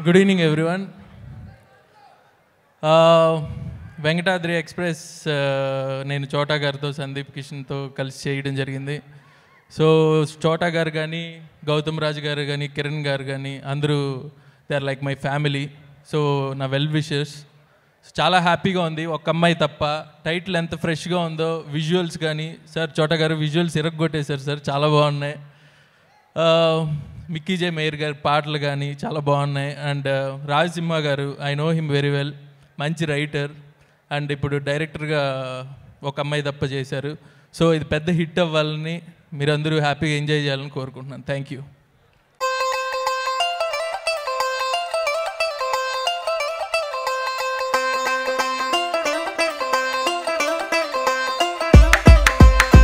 Good evening everyone Venkatadri Express నేను చోటా గారితో సందీప్ కిషన్తో కలిసి చేయడం జరిగింది. సో చోటా గారు కానీ గౌతమ్ రాజు గారు కానీ కిరణ్ గారు కానీ అందరూ they are like my family so నా వెల్ విషెస్ చాలా హ్యాపీగా ఉంది. ఒక అమ్మాయి తప్ప టైటిల్ ఎంత ఫ్రెష్గా ఉందో విజువల్స్ కానీ సార్ చోటా గారు విజువల్స్ ఇరగొట్టేశారు సార్ చాలా బాగున్నాయి. Uh, మిక్కీ జే మేయర్ గారి పాటలు కానీ చాలా బాగున్నాయి. అండ్ uh, రాజసింహ గారు I know him very well మంచి రైటర్ అండ్ ఇప్పుడు డైరెక్టర్గా uh, ఒక అమ్మాయి తప్ప చేశారు. సో ఇది పెద్ద హిట్ అవ్వాలని మీరందరూ హ్యాపీగా ఎంజాయ్ చేయాలని కోరుకుంటున్నాను. Thank you